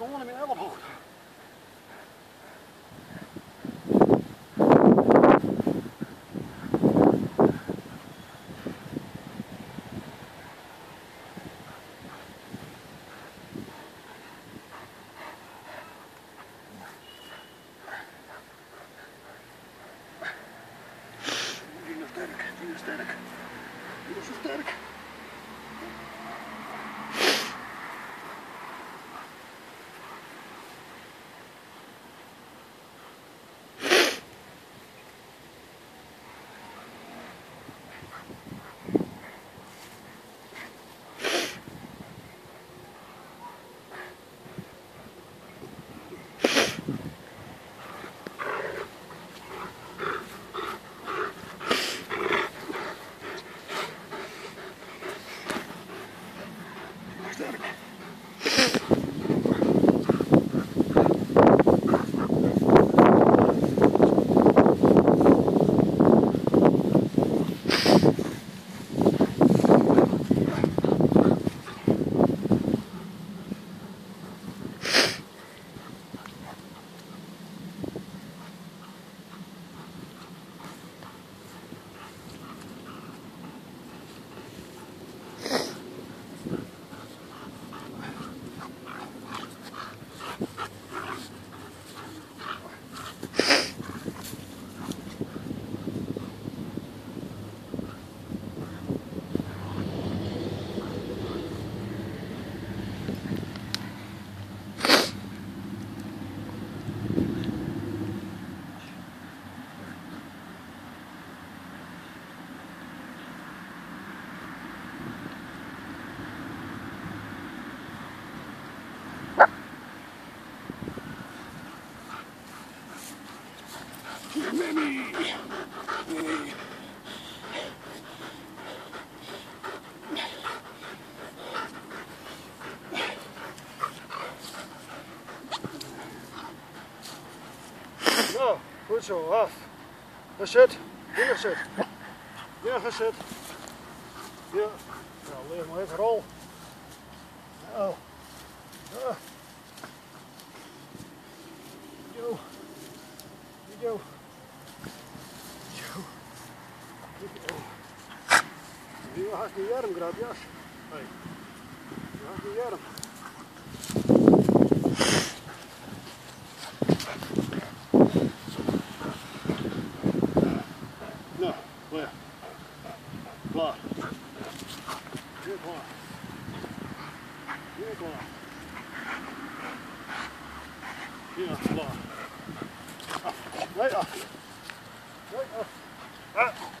gewoon in mijn elleboog. Sterk, die is sterk. Die is zo sterk. Sterk. Nou, goed zo, af. Gezet, hier gezet. Hier gezet. Ja, nou, leg maar even rol. Nou. Yo. Die hast arm gerade, ja. Hey. Du hast die arm. Nou, klaar. Klaar. Weer klaar. Weer klaar. Ja. Nee, af. Nee, af. Ah.